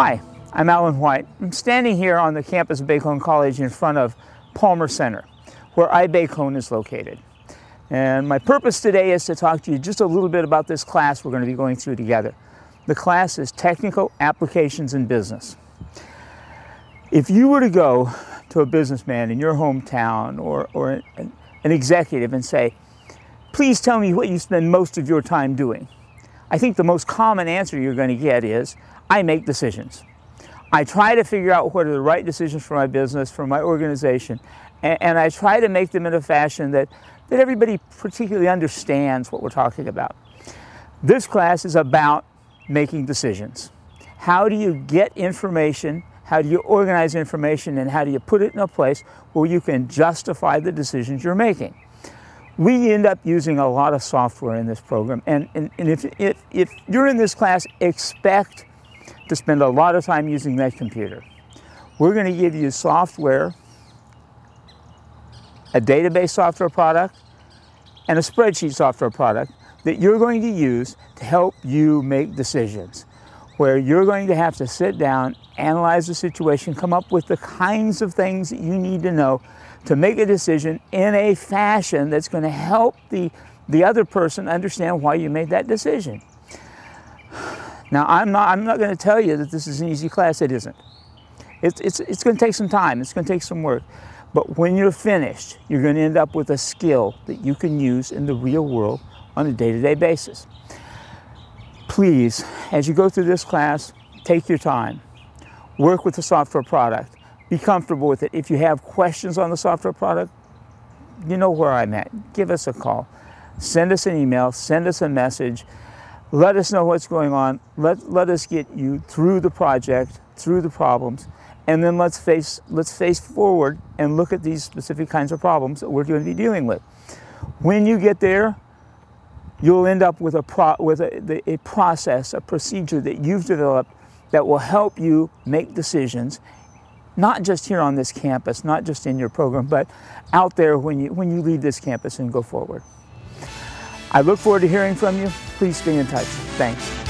Hi, I'm Allen White. I'm standing here on the campus of Bacone College in front of Palmer Center, where iBacone is located. And my purpose today is to talk to you just a little bit about this class we're going to be going through together. The class is Technical Applications in Business. If you were to go to a businessman in your hometown or, or an, an executive and say, please tell me what you spend most of your time doing, I think the most common answer you're going to get is, I make decisions. I try to figure out what are the right decisions for my business, for my organization, and, and I try to make them in a fashion that, that everybody particularly understands what we're talking about. This class is about making decisions. How do you get information? How do you organize information? And how do you put it in a place where you can justify the decisions you're making? We end up using a lot of software in this program. And, and, and if, if, if you're in this class, expect to spend a lot of time using that computer. We're going to give you software, a database software product, and a spreadsheet software product that you're going to use to help you make decisions where you're going to have to sit down, analyze the situation, come up with the kinds of things that you need to know to make a decision in a fashion that's going to help the, the other person understand why you made that decision. Now, I'm not, I'm not going to tell you that this is an easy class. It isn't. It's, it's, it's going to take some time. It's going to take some work. But when you're finished, you're going to end up with a skill that you can use in the real world on a day-to-day -day basis please, as you go through this class, take your time. Work with the software product. Be comfortable with it. If you have questions on the software product, you know where I'm at. Give us a call. Send us an email. Send us a message. Let us know what's going on. Let, let us get you through the project, through the problems, and then let's face, let's face forward and look at these specific kinds of problems that we're going to be dealing with. When you get there, you'll end up with a, pro with a, a process, a procedure that you've developed that will help you make decisions, not just here on this campus, not just in your program, but out there when you, when you leave this campus and go forward. I look forward to hearing from you. Please stay in touch. Thanks.